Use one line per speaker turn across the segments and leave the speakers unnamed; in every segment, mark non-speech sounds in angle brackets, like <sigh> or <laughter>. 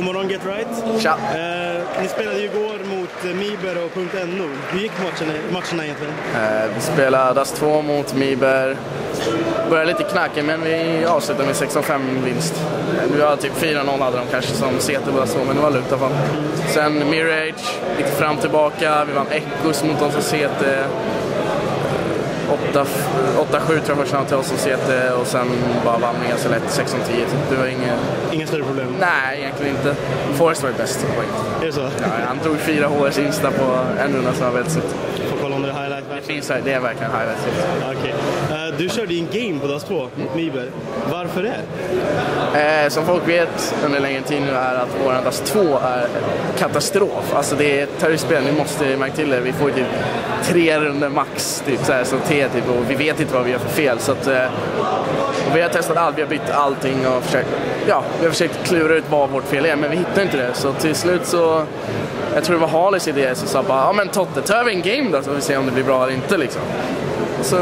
God morgon Get Right.
Tja.
Eh, ni spelade ju igår mot eh, Miber och .no. Hur gick matcherna, matcherna egentligen?
Eh, vi spelade DAS 2 mot Miber. Började lite knackigt men vi avslutade med 6-5 vinst. Eh, Vi var typ 4-0 hade de kanske som CT båda två, men det var lugnt i alla fall. Sen Mirage, lite fram och tillbaka. Vi vann Echos mot oss som CT. 8-7 tror jag första till oss som CT och sen bara vann vi ganska lätt 16-10. Det var inget...
Inga större problem?
Nej, egentligen inte. Forrest var ju bäst på.
Är det så?
Ja, han drog fyra HRs Insta på en runda som var väldigt snyggt.
Det
finns det är verkligen highlights.
Okej. Eh, du körde en game på DAS 2 mot Miber. Varför det?
Eh, som folk vet under längre tid nu är att vår DAS 2 är katastrof. Alltså det är ett terroristspel, ni måste märka till det. Vi får typ tre runder max, typ så här, som T typ, och vi vet inte vad vi gör för fel. Så att, och vi har testat allt, vi har bytt allting och försökt, ja, vi har försökt klura ut vad vårt fel är, men vi hittar inte det. Så till slut så, jag tror det var Halis idé som sa bara, ja men Totte, ta över en game då så vi ser om det blir bra eller inte liksom. Och så,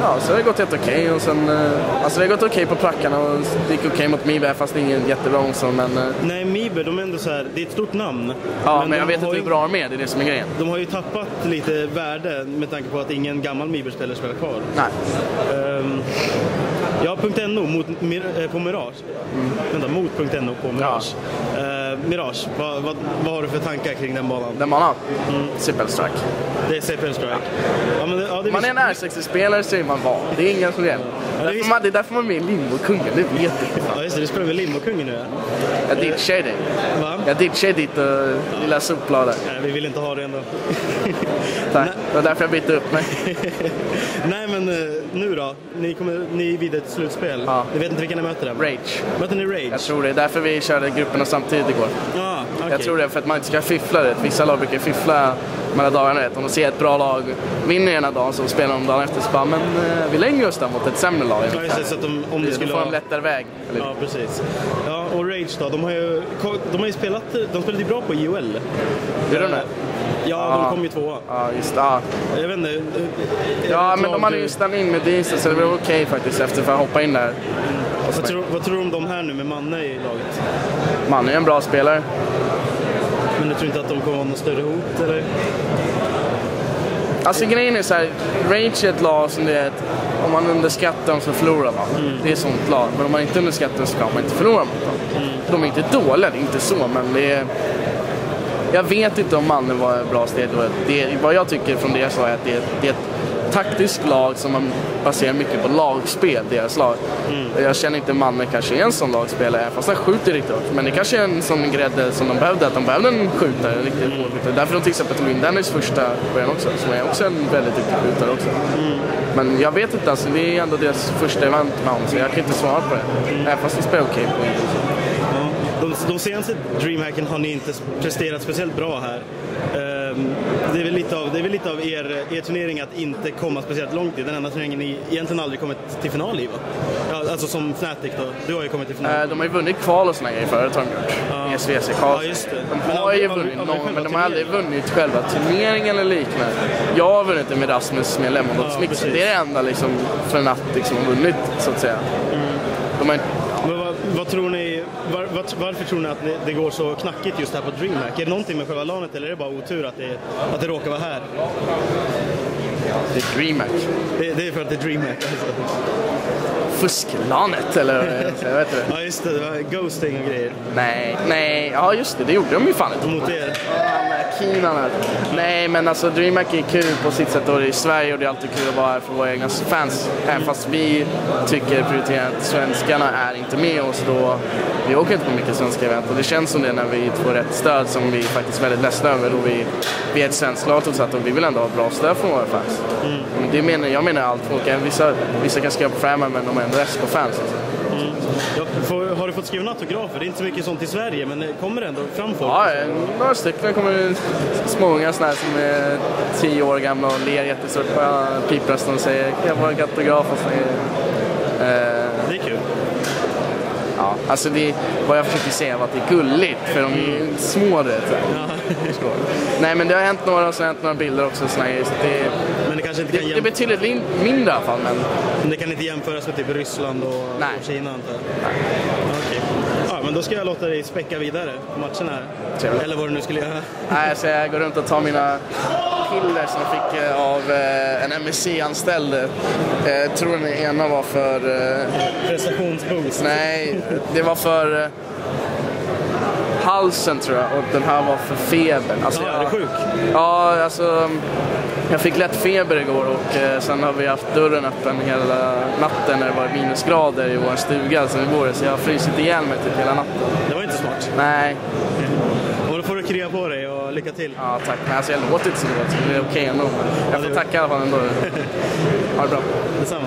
ja, så har det gått helt okej. Och sen, eh, alltså det har gått okej på plackarna och det gick okej mot Mibe fast det är ingen jättebra motstånd. Men, eh,
Nej, Miber, de är ändå så här, det är ett stort namn.
ja, men,
de
jag vet inte hur bra de är, det är det som är grejen.
De har ju tappat lite värde med tanke på att ingen gammal Miber-spelare spelar kvar.
Nej.
Ehm, ja, .no mot, eh, på Mirage. Vänta, mot .no på Mirage. Eh, Mirage, vad, vad, vad har du för tankar kring den banan?
Den banan, Sippel Strike.
Det är CPL Strike. Ja, ja, det
Man är en R60-spelare så är man van. Det är inga problem.
det
Därför
visst-
man, det är därför man är med i Limbo-kungen, det vet du.
Ja, just det. Du spelar väl Limbo-kungen nu? Ja.
Jag ditchar dig.
Va?
Jag ditchar ditt uh, lilla sopblad där.
Nej, vi vill inte ha det ändå. <laughs>
Tack. Det var därför jag bytte upp mig. <laughs>
Nej, men eh, nu då? Ni, kommer, ni är vid ett slutspel.
Ja.
Ni vet inte vilka ni möter än?
Rage.
Möter ni Rage?
Jag tror det är därför vi körde grupperna samtidigt igår.
Ja, okej.
Jag tror det för att man inte ska fiffla det. Vissa lag brukar fiffla mellan dagarna. rätt. Om de ser ett bra lag vinner ena dagen så spelar de dagen efter så bara, men eh, vi lägger oss där mot ett sämre lag.
Ja, just. Så att de, om det
Då
skulle
får de lättare väg. Eller?
Ja, precis. Ja, och Rage då? De har ju, de har ju spelat... De spelade ju bra på IOL.
Gjorde de det?
Ja, de kom ju tvåa.
Ja, just det. Ja,
Jag vet inte. är det
ja men de hade ju stannat in med diesel så det var okej faktiskt efter för att hoppa in där.
Vad tror, vad tror du om de här nu med Manne i laget?
Man är en bra spelare.
Men du tror inte att de kommer vara något större hot eller?
Alltså grejen är så här, Rage är ett lag som är ett, om man underskattar dem så förlorar man. Det är ett sånt lag. Men om man inte underskattar dem så kan man inte förlora mot dem. De är inte dåliga, det är inte så, men det är... Jag vet inte om mannen var ett bra steg. Det, vad jag tycker från det så är att det det är ett taktiskt lag som man baserar mycket på lagspel, deras lag. Jag känner inte mannen kanske är en sån lagspelare, fast han skjuter riktigt hårt. Men det kanske är en sån grädde som de behövde, att de behövde en skjutare, en riktigt hård skjutare. Därför de till exempel tog in Dennis första början också, som är också en väldigt duktig skjutare också. Men jag vet inte, alltså, det är ändå deras första event med honom, så jag kan inte svara på det. Även fast de spelar okej på det.
Ja. De, de senaste Dreamhacken har ni inte presterat speciellt bra här. Ehm, det är väl lite av, det är väl lite av er, er turnering att inte komma speciellt långt i. Den enda turneringen ni egentligen aldrig kommit till final i va? Ja, alltså som Fnatic då. Du har ju kommit till final.
Eh, De har ju vunnit kval och såna grejer förut har de gjort. I SVC
Ja,
Karlstad.
just det.
De
Men
har ju
aldrig-
vunnit någon, men de har aldrig vunnit själva turneringen eller liknande. Jag har vunnit det med Rasmus med Lemondotts
Ja.
Det är det enda liksom Fnatic som har vunnit så att säga. De har
Men vad, vad tror ni, var, var, varför tror ni att det, det går så knackigt just här på Dreamhack? Är det någonting med själva lanet eller är det bara otur att det, att det råkar vara här?
det är DreamHack.
Det, det är för att det är Dreamhack alltså.
Fusklanet eller <laughs> jag vet inte.
Ja just det, det var ghosting och grejer.
Nej, nej, ja just det, det gjorde de ju fan inte.
Mot er.
Han är. Nej, men alltså DreamHack är kul på sitt sätt och i Sverige och det är alltid kul att vara här för våra egna fans. Även fast vi tycker prioriterar att svenskarna är inte med oss då. Vi åker inte på mycket svenska event och det känns som det när vi får rätt stöd som vi faktiskt är väldigt ledsna över. Då vi, vi är ett svenskt lag trots allt och vi vill ändå ha bra stöd från våra fans. Men det menar, jag menar allt folk. Vissa, vissa kan skriva på frammen men de är ändå på fans.
Ja, får, har du fått skriva autografer? Det är inte så mycket sånt i Sverige, men det kommer ändå fram folk.
Ja, eh, några stycken kommer småungar såna här som är tio år gamla och ler jättestort på piprösten och säger kan jag få en autograf och så eh,
Det är kul.
Ja, alltså det, vad jag försöker säga var att det är gulligt för de är ju små du vet. du? <laughs> Nej men det har hänt några och så har hänt några bilder också. Såna här, så det,
Men det kanske inte
det,
kan,
det är betydligt mindre i alla fall men
det kan inte jämföras med typ Ryssland och,
Nej.
och Kina antar jag? Okej. Ja, men då ska jag låta dig späcka vidare på matchen här.
Trevligt.
Eller vad du nu skulle göra.
Nej, så jag går runt och tar mina piller som jag fick eh, av eh, en MSC-anställd. Eh, Jag tror den ena var för... eh,
Prestationsboost.
Nej, det var för eh, halsen tror jag och den här var för febern. Alltså,
Ja, är du sjuk?
Ja, alltså jag fick lätt feber igår och eh, sen har vi haft dörren öppen hela natten när det var minusgrader i vår stuga som vi bor i. Så jag har frusit ihjäl mig typ hela natten.
Det var inte smart.
Nej,
du krya på dig och lycka till.
ja tack. Men alltså jag låter inte så gott så det är okej ändå. Men jag får tacka i alla fall ändå. <laughs> Ha det bra.
Detsamma.